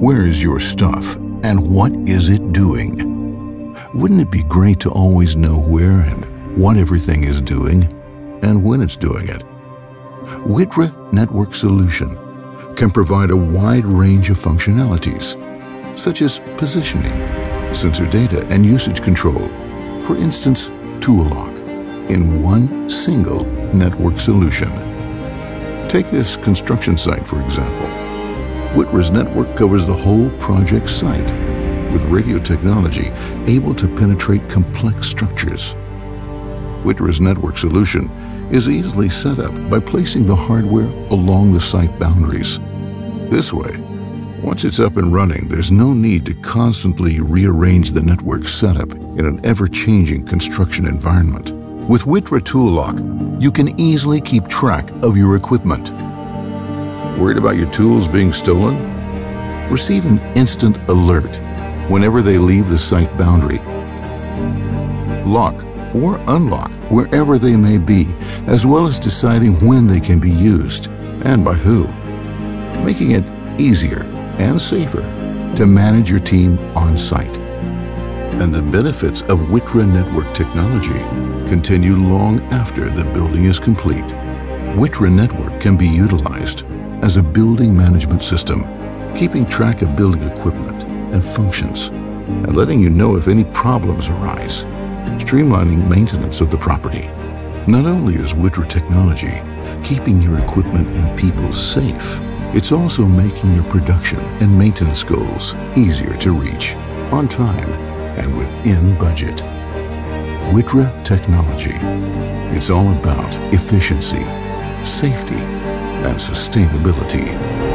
Where is your stuff and what is it doing? Wouldn't it be great to always know where and what everything is doing and when it's doing it? Wittra Network Solution can provide a wide range of functionalities, such as positioning, sensor data, and usage control. For instance, tool lock in one single network solution. Take this construction site, for example. Wittra's network covers the whole project site with radio technology able to penetrate complex structures. Wittra's network solution is easily set up by placing the hardware along the site boundaries. This way, once it's up and running, there's no need to constantly rearrange the network setup in an ever-changing construction environment. With Wittra Tool Lock, you can easily keep track of your equipment. Worried about your tools being stolen? Receive an instant alert whenever they leave the site boundary. Lock or unlock wherever they may be, as well as deciding when they can be used and by who, making it easier and safer to manage your team on site. And the benefits of Wittra network technology continue long after the building is complete. Wittra Network can be utilized as a building management system, keeping track of building equipment and functions, and letting you know if any problems arise, streamlining maintenance of the property. Not only is Wittra technology keeping your equipment and people safe, it's also making your production and maintenance goals easier to reach, on time, and within budget. Wittra Technology. It's all about efficiency, safety, and sustainability.